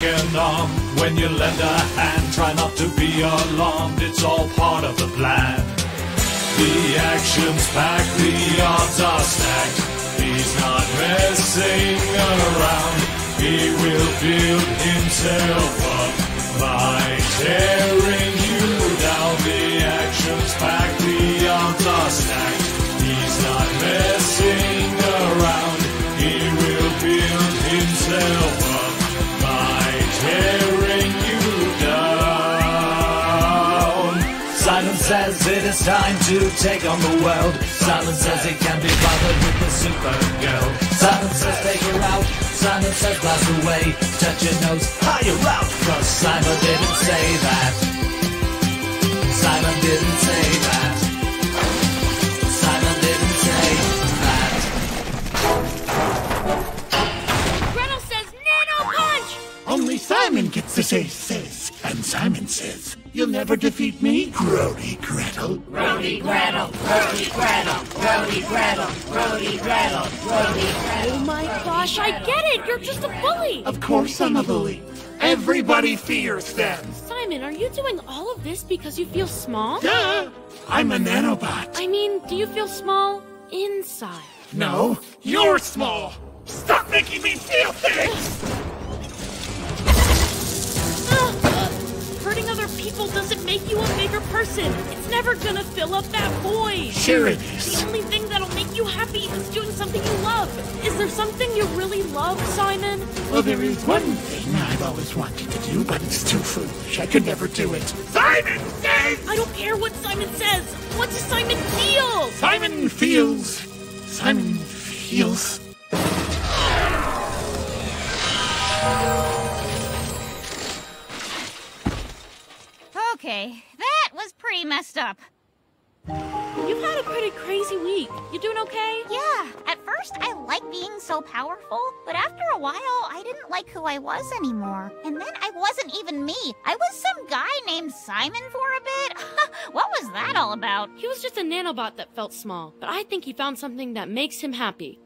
When you lend a hand, try not to be alarmed. It's all part of the plan. The action's packed, the odds are stacked. He's not messing around. He will build himself up by tearing Simon says it is time to take on the world. Simon says he can't be bothered with the Supergirl. Simon says take her out. Simon says blast away. Touch your nose, higher out. Cause Simon didn't say that. Simon didn't say that. Simon didn't say that. Gretel says nano punch! Only Simon gets to say says. And Simon says, You'll never defeat me, Grody Gretel. Brody Gretel, Brody Gretel, Brody Gretel, Brody Gretel, Brody Gretel. Oh my gosh, I get it! You're just a bully! Of course I'm a bully. Everybody fears them. Simon, are you doing all of this because you feel small? Duh! I'm a nanobot. I mean, do you feel small inside? No, you're small. Stop making me feel things. People doesn't make you a bigger person. It's never gonna fill up that void. Sure it The only thing that'll make you happy is doing something you love. Is there something you really love, Simon? Well, there is one thing I've always wanted to do, but it's too foolish. I could never do it. Simon says. I don't care what Simon says. What does Simon feel? Simon feels. Simon feels. Okay, that was pretty messed up. You've had a pretty crazy week. You doing okay? Yeah, at first I liked being so powerful, but after a while I didn't like who I was anymore. And then I wasn't even me. I was some guy named Simon for a bit. what was that all about? He was just a nanobot that felt small, but I think he found something that makes him happy.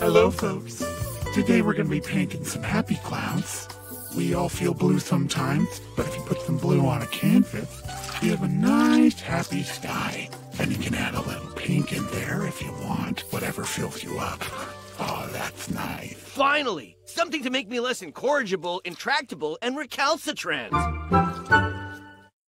Hello, folks. Today we're going to be painting some happy clouds. We all feel blue sometimes, but if you put some blue on a canvas, you have a nice, happy sky. And you can add a little pink in there if you want, whatever fills you up. Oh, that's nice. Finally! Something to make me less incorrigible, intractable, and recalcitrant.